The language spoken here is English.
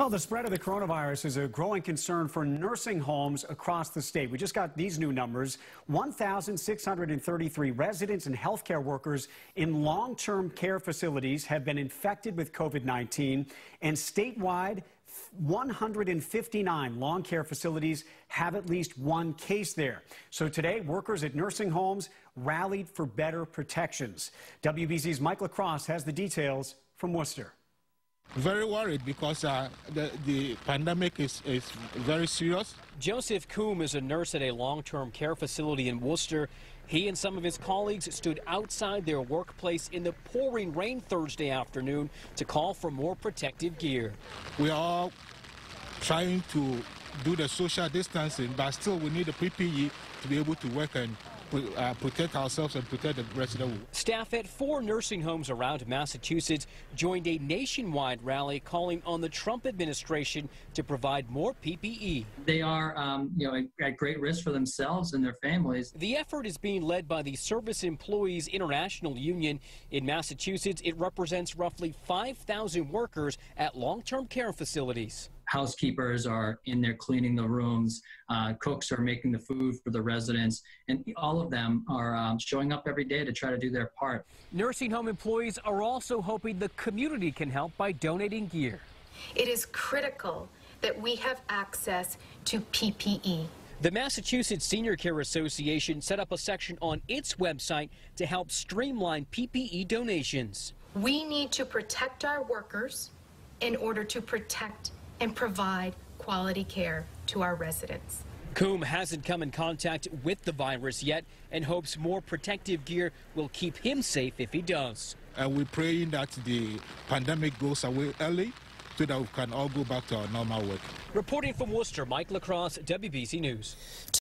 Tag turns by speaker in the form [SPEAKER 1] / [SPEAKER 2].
[SPEAKER 1] Well, the spread of the coronavirus is a growing concern for nursing homes across the state. We just got these new numbers 1,633 residents and healthcare workers in long term care facilities have been infected with COVID 19, and statewide, 159 long care facilities have at least one case there. So today, workers at nursing homes rallied for better protections. WBZ's Mike LaCrosse has the details from Worcester
[SPEAKER 2] very worried because uh, the, the pandemic is, is very serious.
[SPEAKER 3] Joseph Coombe is a nurse at a long-term care facility in Worcester. He and some of his colleagues stood outside their workplace in the pouring rain Thursday afternoon to call for more protective gear.
[SPEAKER 2] We are all trying to do the social distancing, but still we need the PPE to be able to work and uh, protect ourselves and protect the residents.
[SPEAKER 3] Staff at four nursing homes around Massachusetts joined a nationwide rally calling on the Trump administration to provide more PPE.
[SPEAKER 4] They are, um, you know, at great risk for themselves and their families.
[SPEAKER 3] The effort is being led by the Service Employees International Union in Massachusetts. It represents roughly 5,000 workers at long-term care facilities
[SPEAKER 4] housekeepers are in there cleaning the rooms, uh, cooks are making the food for the residents, and all of them are um, showing up every day to try to do their part.
[SPEAKER 3] Nursing home employees are also hoping the community can help by donating gear.
[SPEAKER 5] It is critical that we have access to PPE.
[SPEAKER 3] The Massachusetts Senior Care Association set up a section on its website to help streamline PPE donations.
[SPEAKER 5] We need to protect our workers in order to protect and provide quality care to our residents.
[SPEAKER 3] Coombe hasn't come in contact with the virus yet and hopes more protective gear will keep him safe if he does.
[SPEAKER 2] And we're praying that the pandemic goes away early so that we can all go back to our normal work.
[SPEAKER 3] Reporting from Worcester, Mike LaCrosse, WBZ News.